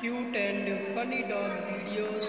cute and funny dog videos